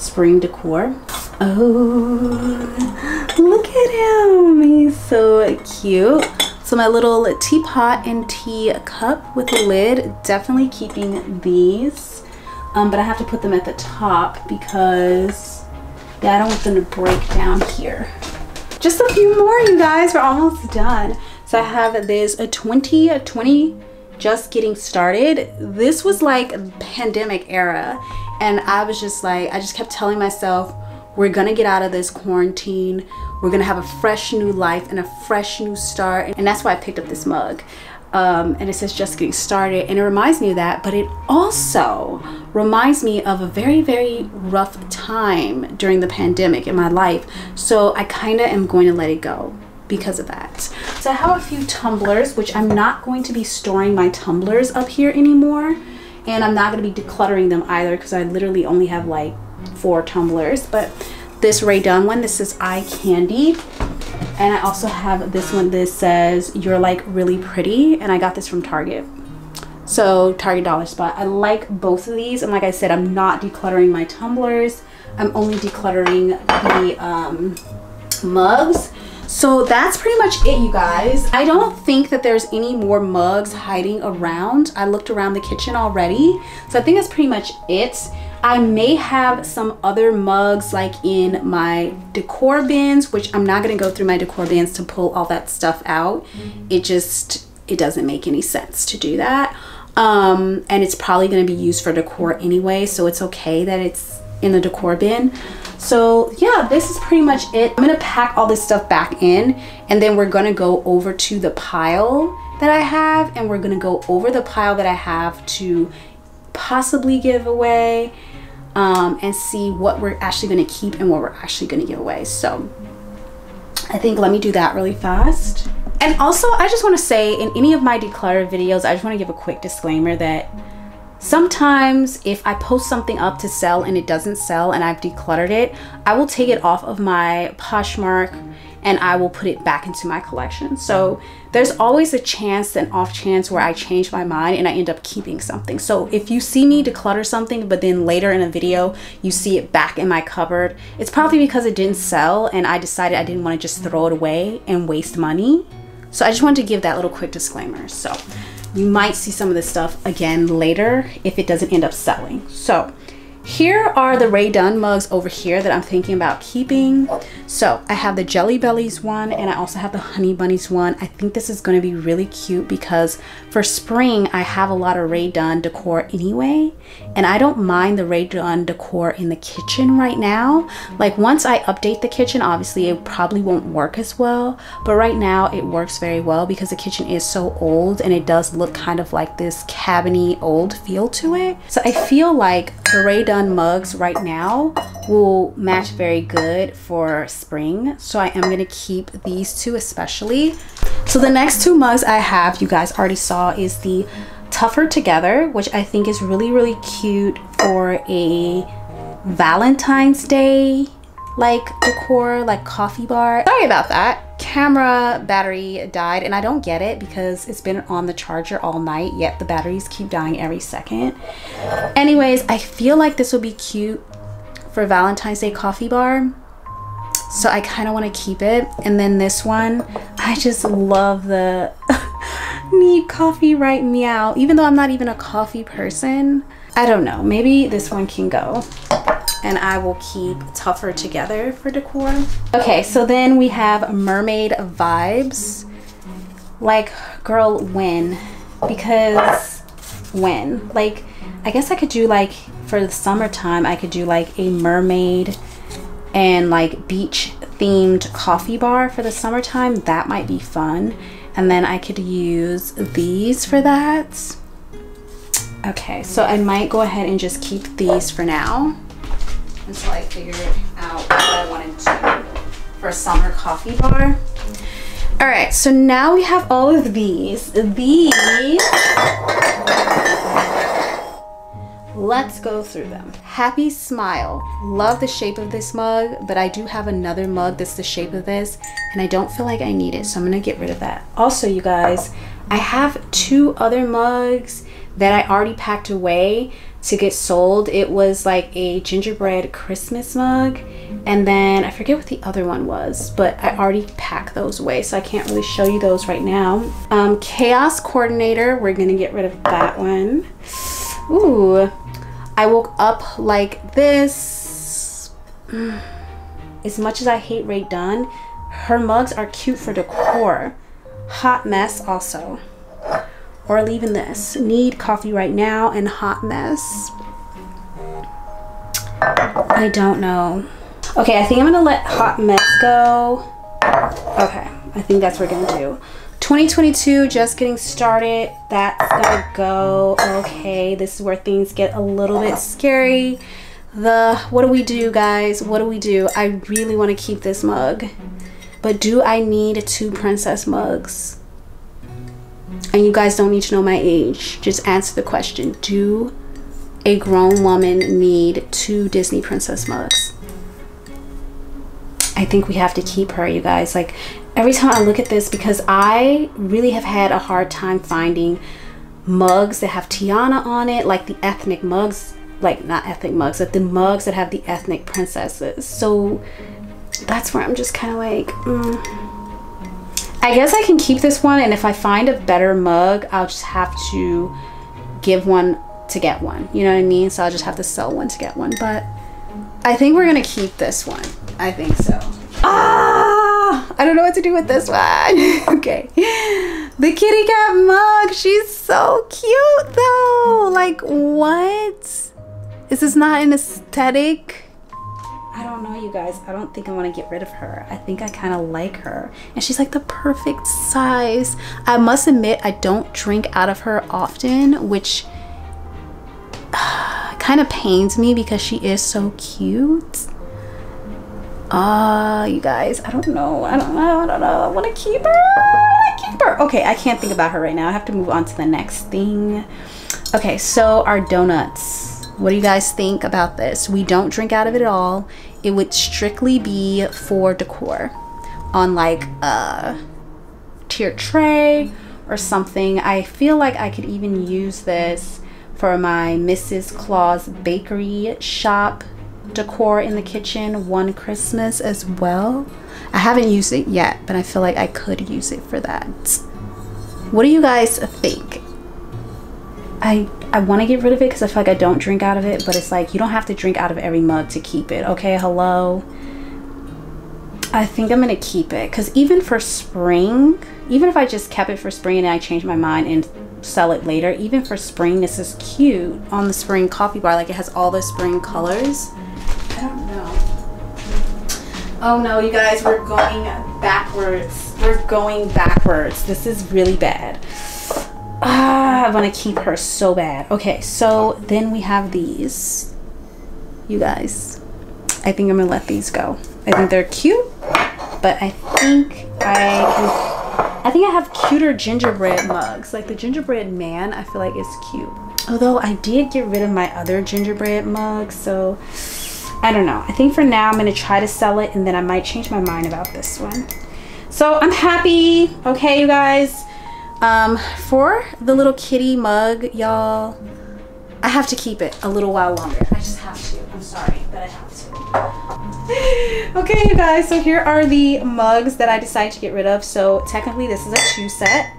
spring decor. Oh look at him. He's so cute. So my little teapot and tea cup with a lid definitely keeping these. Um, but I have to put them at the top because yeah I don't want them to break down here. Just a few more you guys. We're almost done. So I have this a 2020 just getting started. This was like pandemic era and I was just like I just kept telling myself we're gonna get out of this quarantine. We're gonna have a fresh new life and a fresh new start. And that's why I picked up this mug. Um, and it says just getting started and it reminds me of that but it also reminds me of a very very rough time during the pandemic in my life so I kind of am going to let it go because of that so I have a few tumblers which I'm not going to be storing my tumblers up here anymore and I'm not going to be decluttering them either because I literally only have like four tumblers. But this Rae Dunn one this is eye candy. And I also have this one that says you're like really pretty. And I got this from Target. So Target dollar spot. I like both of these. And like I said I'm not decluttering my tumblers. I'm only decluttering the um, mugs so that's pretty much it, you guys. I don't think that there's any more mugs hiding around. I looked around the kitchen already. So I think that's pretty much it. I may have some other mugs like in my decor bins, which I'm not gonna go through my decor bins to pull all that stuff out. It just, it doesn't make any sense to do that. Um, and it's probably gonna be used for decor anyway, so it's okay that it's in the decor bin. So yeah, this is pretty much it. I'm gonna pack all this stuff back in and then we're gonna go over to the pile that I have and we're gonna go over the pile that I have to possibly give away um, and see what we're actually to keep and what we're actually to give away. So I think let me do that really fast. And also, I just want to say in any of my declutter videos, I just want to give a quick disclaimer that sometimes if I post something up to sell and it doesn't sell and I've decluttered it, I will take it off of my Poshmark and I will put it back into my collection. So there's always a chance, an off chance where I change my mind and I end up keeping something. So if you see me declutter something, but then later in a video, you see it back in my cupboard, it's probably because it didn't sell and I decided I didn't want to just throw it away and waste money. So I just wanted to give that little quick disclaimer. So you might see some of this stuff again later if it doesn't end up selling. So here are the Rae Dunn mugs over here that I'm thinking about keeping. So I have the Jelly Bellies one and I also have the Honey Bunnies one. I think this is going to be really cute because for spring I have a lot of Dunn decor anyway. And I don't mind the Dunn decor in the kitchen right now. Like once I update the kitchen, obviously it probably won't work as well. But right now it works very well because the kitchen is so old and it does look kind of like this cabiny old feel to it. So I feel like the Dunn mugs right now will match very good for spring. So I am gonna keep these two especially. So the next two mugs I have, you guys already saw, is the Tougher Together, which I think is really, really cute for a Valentine's Day like decor, like coffee bar. Sorry about that. Camera battery died and I don't get it because it's been on the charger all night yet the batteries keep dying every second. Anyways I feel like this would be cute for Valentine's Day coffee bar so I kind of want to keep it and then this one I just love the need coffee right meow even though I'm not even a coffee person I don't know maybe this one can go and I will keep tougher together for decor. Okay, so then we have mermaid vibes. Like, girl, when? Because when? Like, I guess I could do like, for the summertime, I could do like a mermaid and like beach themed coffee bar for the summertime. That might be fun. And then I could use these for that. Okay, so I might go ahead and just keep these for now until I figured out what I wanted to for a summer coffee bar. All right, so now we have all of these. These, let's go through them. Happy Smile. Love the shape of this mug, but I do have another mug that's the shape of this, and I don't feel like I need it, so I'm gonna get rid of that. Also, you guys, I have two other mugs that I already packed away to get sold. It was like a gingerbread Christmas mug. And then I forget what the other one was, but I already packed those away. So I can't really show you those right now. Um, Chaos Coordinator, we're gonna get rid of that one. Ooh, I woke up like this. As much as I hate Rae Dunn, her mugs are cute for decor. Hot Mess also or leaving this. Need coffee right now and hot mess. I don't know. Okay, I think I'm gonna let hot mess go. Okay, I think that's what we're gonna do. 2022, just getting started. That's gonna go. Okay, this is where things get a little bit scary. The, what do we do guys? What do we do? I really wanna keep this mug. But do I need two princess mugs? and you guys don't need to know my age. Just answer the question. Do a grown woman need two Disney princess mugs? I think we have to keep her, you guys. Like, every time I look at this, because I really have had a hard time finding mugs that have Tiana on it, like the ethnic mugs, like not ethnic mugs, but the mugs that have the ethnic princesses. So that's where I'm just kind of like, mm I guess I can keep this one and if I find a better mug, I'll just have to give one to get one. You know what I mean? So I'll just have to sell one to get one. But I think we're gonna keep this one. I think so. Ah! I don't know what to do with this one. okay. The kitty cat mug. She's so cute though. Like what? Is this not an aesthetic? I don't know, you guys. I don't think I want to get rid of her. I think I kind of like her. And she's like the perfect size. I must admit, I don't drink out of her often, which kind of pains me because she is so cute. Ah, uh, you guys, I don't know. I don't know. I don't know. I want to keep her. I keep her. Okay, I can't think about her right now. I have to move on to the next thing. Okay, so our donuts. What do you guys think about this? We don't drink out of it at all. It would strictly be for decor on like a tiered tray or something. I feel like I could even use this for my Mrs. Claus Bakery shop decor in the kitchen one Christmas as well. I haven't used it yet, but I feel like I could use it for that. What do you guys think? I I want to get rid of it because I feel like I don't drink out of it, but it's like you don't have to drink out of every mug to keep it. Okay, hello. I think I'm gonna keep it because even for spring, even if I just kept it for spring and I changed my mind and sell it later, even for spring, this is cute on the spring coffee bar. Like it has all the spring colors. I don't know. Oh no, you guys, we're going backwards. We're going backwards. This is really bad. Ah, I want to keep her so bad. Okay, so then we have these. You guys, I think I'm gonna let these go. I think they're cute, but I think I can, I think I have cuter gingerbread mugs. Like the gingerbread man, I feel like is cute. Although I did get rid of my other gingerbread mug, so I don't know. I think for now I'm gonna try to sell it and then I might change my mind about this one. So I'm happy, okay, you guys. Um, for the little kitty mug, y'all, I have to keep it a little while longer. I just have to. I'm sorry, but I have to. okay, you guys, so here are the mugs that I decided to get rid of. So technically this is a two set.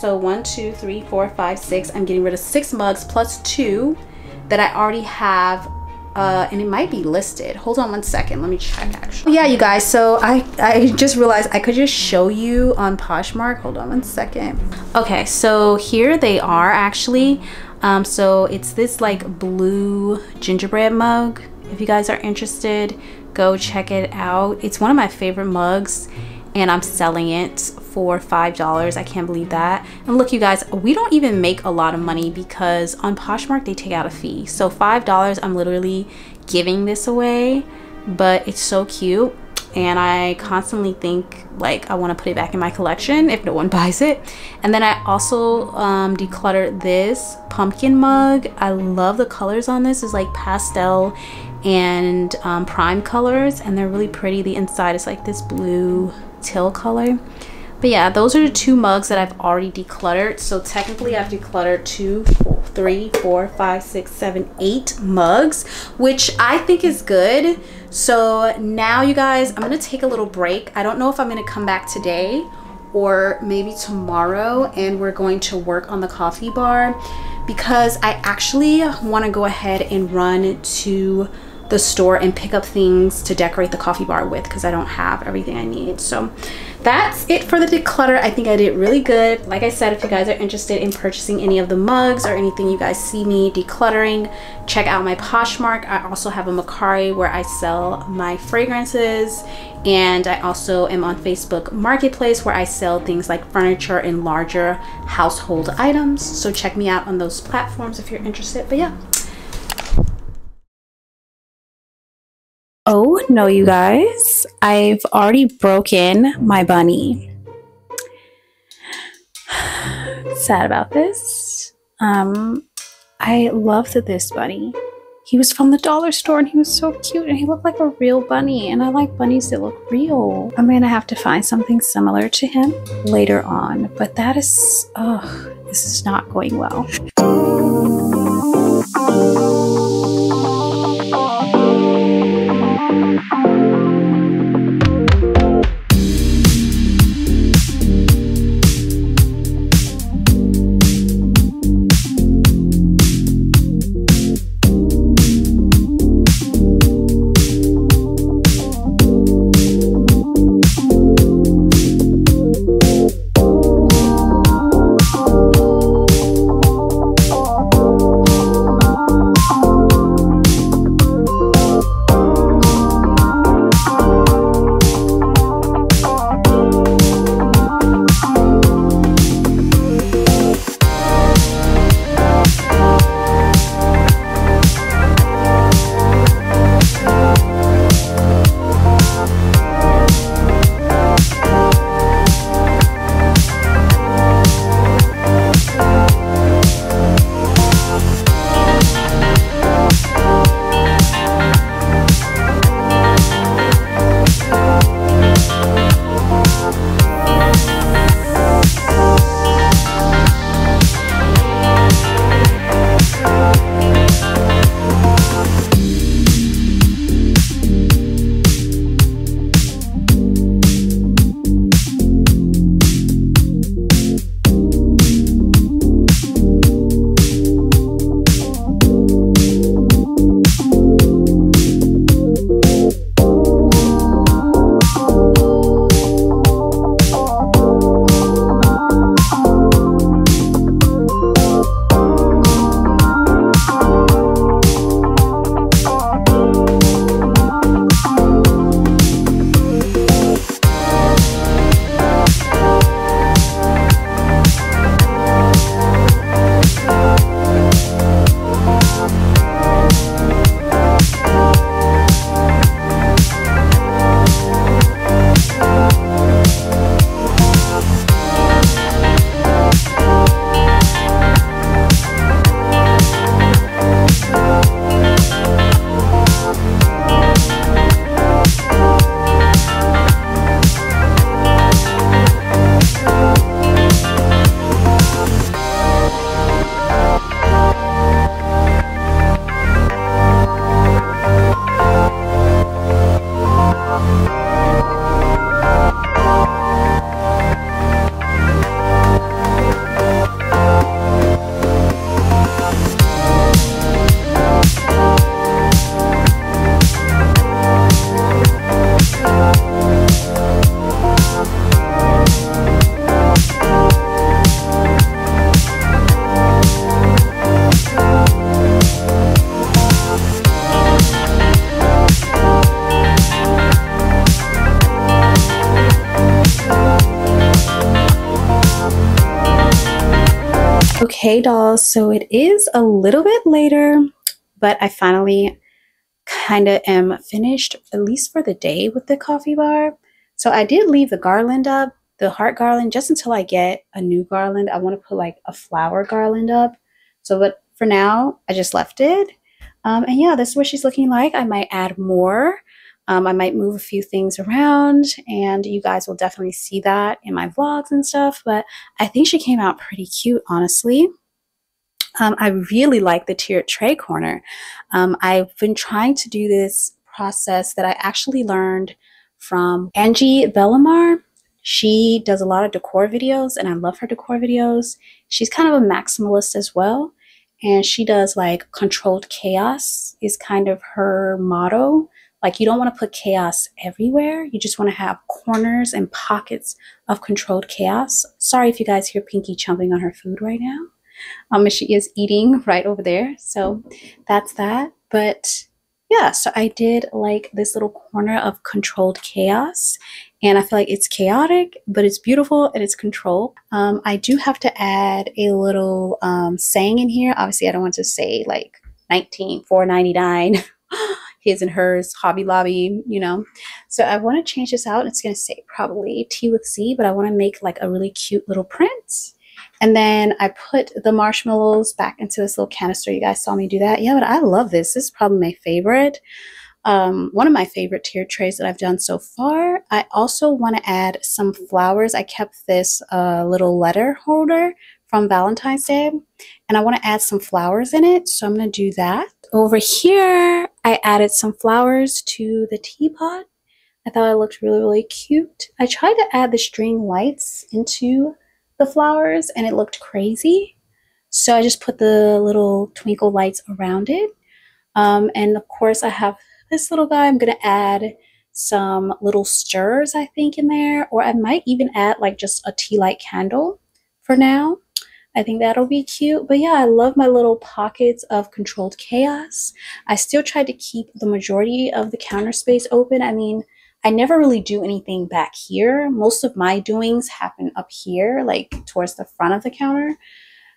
So one, two, three, four, five, six. I'm getting rid of six mugs plus two that I already have uh, and it might be listed. Hold on one second. Let me check actually. Yeah, you guys. So I, I just realized I could just show you on Poshmark. Hold on one second. Okay, so here they are actually. Um, so it's this like blue gingerbread mug. If you guys are interested, go check it out. It's one of my favorite mugs and I'm selling it for $5. I can't believe that. And look, you guys, we don't even make a lot of money because on Poshmark, they take out a fee. So $5, I'm literally giving this away, but it's so cute. And I constantly think like I want to put it back in my collection if no one buys it. And then I also um, decluttered this pumpkin mug. I love the colors on this. It's like pastel and um, prime colors and they're really pretty. The inside is like this blue teal color. But yeah, those are the two mugs that I've already decluttered. So technically I've decluttered two, three, four, five, six, seven, eight mugs, which I think is good. So now you guys, I'm gonna take a little break. I don't know if I'm gonna come back today or maybe tomorrow and we're going to work on the coffee bar because I actually wanna go ahead and run to the store and pick up things to decorate the coffee bar with because I don't have everything I need. So that's it for the declutter. I think I did really good. Like I said, if you guys are interested in purchasing any of the mugs or anything you guys see me decluttering, check out my Poshmark. I also have a Mercari where I sell my fragrances and I also am on Facebook Marketplace where I sell things like furniture and larger household items. So check me out on those platforms if you're interested. But yeah, Oh no, you guys, I've already broken my bunny. Sad about this. Um, I loved this bunny. He was from the dollar store and he was so cute and he looked like a real bunny and I like bunnies that look real. I'm gonna have to find something similar to him later on, but that is, oh, this is not going well. Okay, dolls, so it is a little bit later, but I finally kind of am finished, at least for the day, with the coffee bar. So I did leave the garland up, the heart garland, just until I get a new garland. I want to put like a flower garland up. So, but for now, I just left it. Um, and yeah, this is what she's looking like. I might add more. Um, I might move a few things around and you guys will definitely see that in my vlogs and stuff. But I think she came out pretty cute, honestly. Um, I really like the tiered tray corner. Um, I've been trying to do this process that I actually learned from Angie Bellamar. She does a lot of decor videos and I love her decor videos. She's kind of a maximalist as well. And she does like controlled chaos is kind of her motto. Like you don't want to put chaos everywhere. You just want to have corners and pockets of controlled chaos. Sorry if you guys hear Pinky chomping on her food right now. Um, she is eating right over there. So that's that. But yeah, so I did like this little corner of controlled chaos and I feel like it's chaotic, but it's beautiful and it's controlled. Um, I do have to add a little um, saying in here. Obviously, I don't want to say like 19, 499 his and hers, Hobby Lobby, you know. So I want to change this out. It's going to say probably T with Z, but I want to make like a really cute little print. And then I put the marshmallows back into this little canister. You guys saw me do that. Yeah, but I love this. This is probably my favorite. Um, one of my favorite tier trays that I've done so far. I also want to add some flowers. I kept this uh, little letter holder from Valentine's Day and I want to add some flowers in it. So I'm going to do that. Over here, I added some flowers to the teapot. I thought it looked really, really cute. I tried to add the string lights into the flowers and it looked crazy. So I just put the little twinkle lights around it. Um, and of course I have this little guy. I'm going to add some little stirs, I think, in there. Or I might even add like just a tea light candle for now. I think that'll be cute. But yeah, I love my little pockets of controlled chaos. I still try to keep the majority of the counter space open. I mean, I never really do anything back here. Most of my doings happen up here, like towards the front of the counter.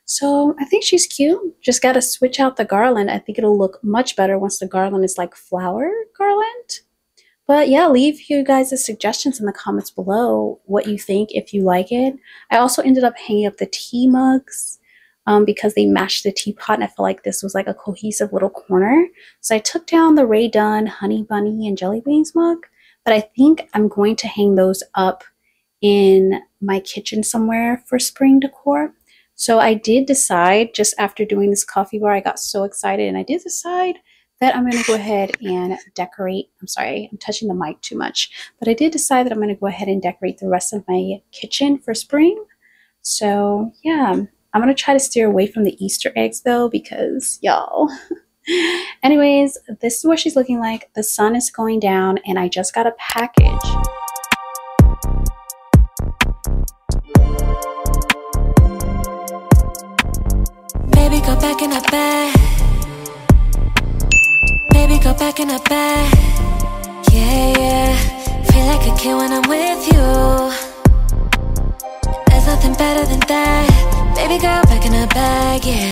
So I think she's cute. Just got to switch out the garland. I think it'll look much better once the garland is like flower garland. But yeah, leave you guys' suggestions in the comments below what you think if you like it. I also ended up hanging up the tea mugs um, because they matched the teapot and I felt like this was like a cohesive little corner. So I took down the Rae Dunn Honey Bunny and Jelly Beans mug but I think I'm going to hang those up in my kitchen somewhere for spring decor. So I did decide just after doing this coffee bar, I got so excited and I did decide that I'm going to go ahead and decorate. I'm sorry, I'm touching the mic too much, but I did decide that I'm going to go ahead and decorate the rest of my kitchen for spring. So yeah, I'm going to try to steer away from the Easter eggs though, because y'all, Anyways, this is what she's looking like. The sun is going down and I just got a package. Baby, go back in bed. Baby, go back in the bed. Yeah, yeah. Feel like a kid when I'm with you. There's nothing better than that. Baby, go back in the bag, yeah.